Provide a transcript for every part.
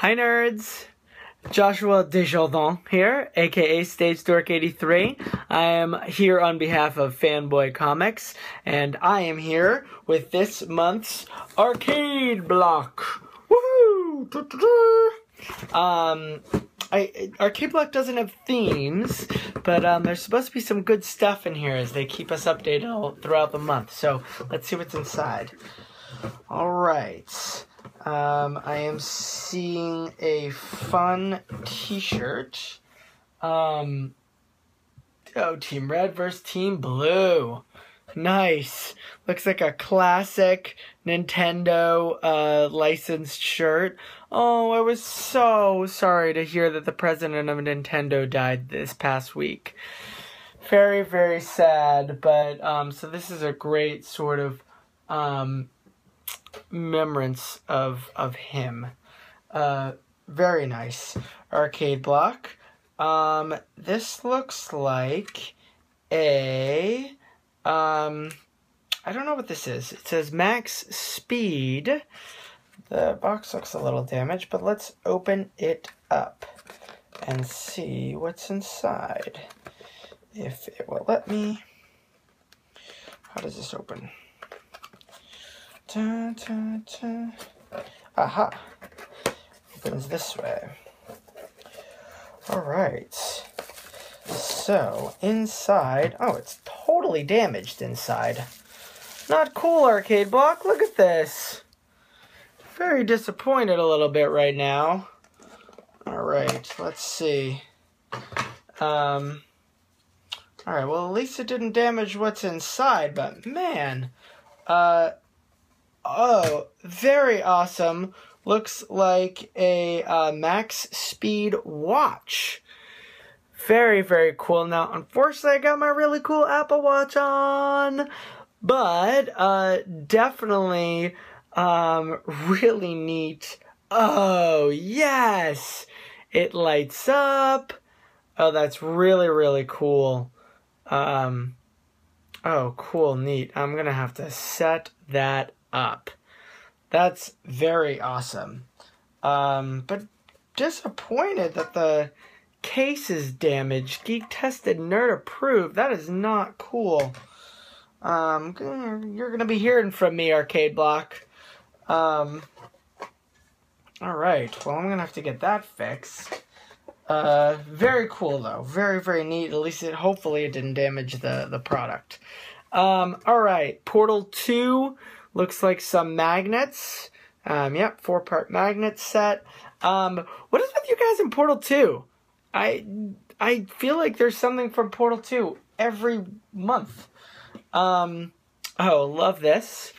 Hi nerds! Joshua Desjardins here, aka Stage Dork 83. I am here on behalf of Fanboy Comics, and I am here with this month's arcade block. Woohoo! Um, I, Arcade Block doesn't have themes, but um, there's supposed to be some good stuff in here as they keep us updated all throughout the month. So let's see what's inside. All right. Um, I am seeing a fun T-shirt. Um, oh, Team Red versus Team Blue. Nice. Looks like a classic Nintendo uh, licensed shirt. Oh, I was so sorry to hear that the president of Nintendo died this past week. Very, very sad. But um, so this is a great sort of um, remembrance of of him. Uh, very nice arcade block. Um, this looks like a um, I don't know what this is. It says max speed. The box looks a little damaged, but let's open it up and see what's inside. If it will let me. How does this open? Da, da, da. Aha! Opens this way. Alright. So, inside. Oh, it's totally damaged inside. Not cool, arcade block. Look at this. Very disappointed a little bit right now. Alright, let's see. Um. Alright, well, at least it didn't damage what's inside, but man. Uh Oh, very awesome. Looks like a uh, max speed watch. Very, very cool. Now, unfortunately, I got my really cool Apple Watch on, but uh, definitely um, really neat. Oh, yes! It lights up. Oh, that's really, really cool. Um, oh, cool, neat. I'm going to have to set that up. That's very awesome. Um, but disappointed that the case is damaged. Geek tested, nerd approved. That is not cool. Um, you're gonna be hearing from me, Arcade Block. Um, all right. Well, I'm gonna have to get that fixed. Uh, very cool though. Very very neat. At least it hopefully it didn't damage the the product. Um, all right. Portal two Looks like some magnets. Um, yep, four part magnet set. Um, what is with you guys in Portal 2? I I feel like there's something from Portal 2 every month. Um, oh, love this.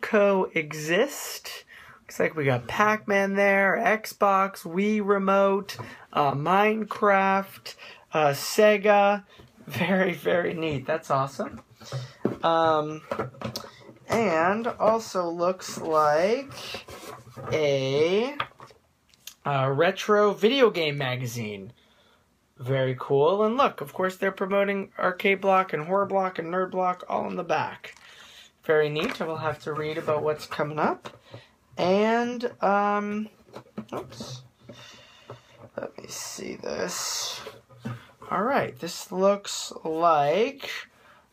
Coexist. Looks like we got Pac Man there, Xbox, Wii Remote, uh, Minecraft, uh, Sega. Very, very neat. That's awesome. Um, and also looks like a, a retro video game magazine. Very cool. And look, of course, they're promoting Arcade Block and Horror Block and Nerd Block all in the back. Very neat. I will have to read about what's coming up. And, um, oops. Let me see this. All right, this looks like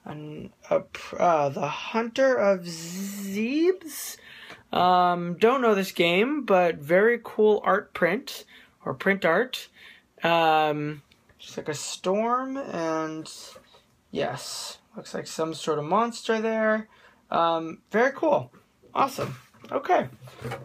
an, a, uh, the Hunter of Zebes. Um, don't know this game, but very cool art print or print art. Um, just like a storm, and yes, looks like some sort of monster there. Um, very cool, awesome. Okay,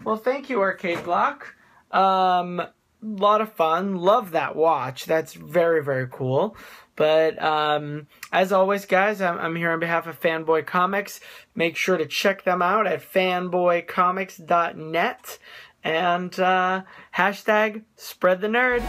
well, thank you, Arcade Block. Um, lot of fun. Love that watch. That's very very cool. But um, as always, guys, I'm, I'm here on behalf of Fanboy Comics. Make sure to check them out at fanboycomics.net and uh, hashtag spread the nerd.